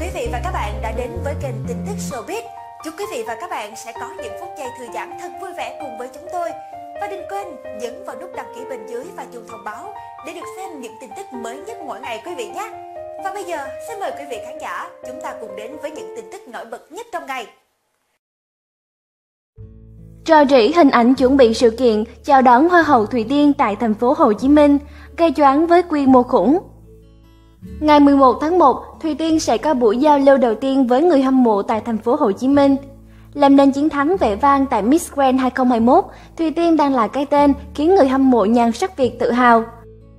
quý vị và các bạn đã đến với kênh tin tức showbiz. Chúc quý vị và các bạn sẽ có những phút giây thư giãn thật vui vẻ cùng với chúng tôi. Và đừng quên nhấn vào nút đăng ký bên dưới và chuông thông báo để được xem những tin tức mới nhất mỗi ngày quý vị nhé. Và bây giờ, xin mời quý vị khán giả, chúng ta cùng đến với những tin tức nổi bật nhất trong ngày. Rò rỉ hình ảnh chuẩn bị sự kiện chào đón Hoa hậu Thủy Tiên tại thành phố Hồ Chí Minh, gây choáng với quy mô khủng. Ngày 11 tháng 1, Thùy Tiên sẽ có buổi giao lưu đầu tiên với người hâm mộ tại thành phố Hồ Chí Minh. Làm nên chiến thắng vẻ vang tại Miss Grand 2021, Thùy Tiên đang là cái tên khiến người hâm mộ nhan sắc Việt tự hào.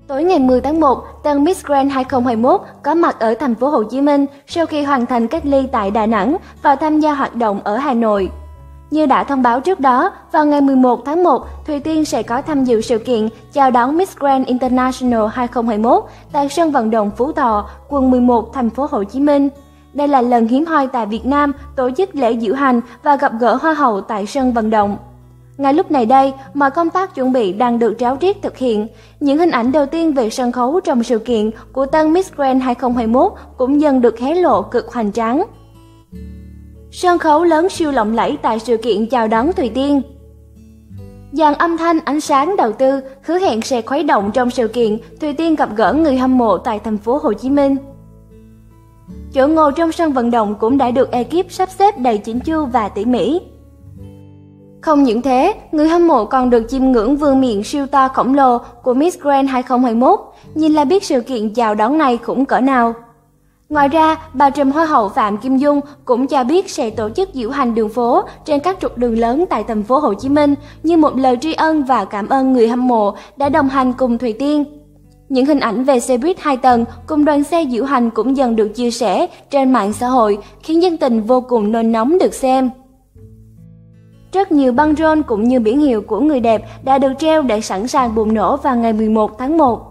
Tối ngày 10 tháng 1, tân Miss Grand 2021 có mặt ở thành phố Hồ Chí Minh sau khi hoàn thành cách ly tại Đà Nẵng và tham gia hoạt động ở Hà Nội. Như đã thông báo trước đó, vào ngày 11 tháng 1, Thùy Tiên sẽ có tham dự sự kiện chào đón Miss Grand International 2021 tại sân vận động Phú Thọ, quận 11, thành phố Hồ Chí Minh. Đây là lần hiếm hoi tại Việt Nam tổ chức lễ diễu hành và gặp gỡ hoa hậu tại sân vận động. Ngay lúc này đây, mọi công tác chuẩn bị đang được ráo riết thực hiện. Những hình ảnh đầu tiên về sân khấu trong sự kiện của tân Miss Grand 2021 cũng dần được hé lộ cực hoành tráng. Sân khấu lớn siêu lộng lẫy tại sự kiện chào đón Thùy Tiên. Dàn âm thanh, ánh sáng đầu tư hứa hẹn sẽ khuấy động trong sự kiện Thùy Tiên gặp gỡ người hâm mộ tại thành phố Hồ Chí Minh. Chỗ ngồi trong sân vận động cũng đã được ekip sắp xếp đầy chỉnh chu và tỉ mỉ. Không những thế, người hâm mộ còn được chiêm ngưỡng vương miện siêu to khổng lồ của Miss Grand 2021, nhìn là biết sự kiện chào đón này khủng cỡ nào. Ngoài ra, bà trùm Hoa hậu Phạm Kim Dung cũng cho biết sẽ tổ chức diễu hành đường phố trên các trục đường lớn tại thành phố Hồ Chí Minh như một lời tri ân và cảm ơn người hâm mộ đã đồng hành cùng Thùy Tiên. Những hình ảnh về xe buýt hai tầng cùng đoàn xe diễu hành cũng dần được chia sẻ trên mạng xã hội, khiến dân tình vô cùng nôn nóng được xem. Rất nhiều băng rôn cũng như biển hiệu của người đẹp đã được treo để sẵn sàng bùng nổ vào ngày 11 tháng 1.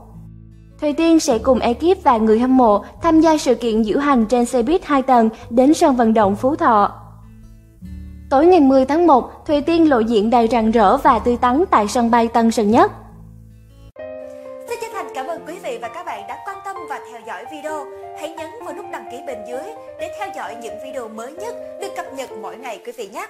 Thùy Tiên sẽ cùng ekip và người hâm mộ tham gia sự kiện diễu hành trên xe buýt 2 tầng đến sân vận động Phú Thọ. Tối ngày 10 tháng 1, Thùy Tiên lộ diện đầy rạng rỡ và tươi tắn tại sân bay Tân Sơn Nhất. Xin chân thành cảm ơn quý vị và các bạn đã quan tâm và theo dõi video. Hãy nhấn vào nút đăng ký bên dưới để theo dõi những video mới nhất được cập nhật mỗi ngày quý vị nhé.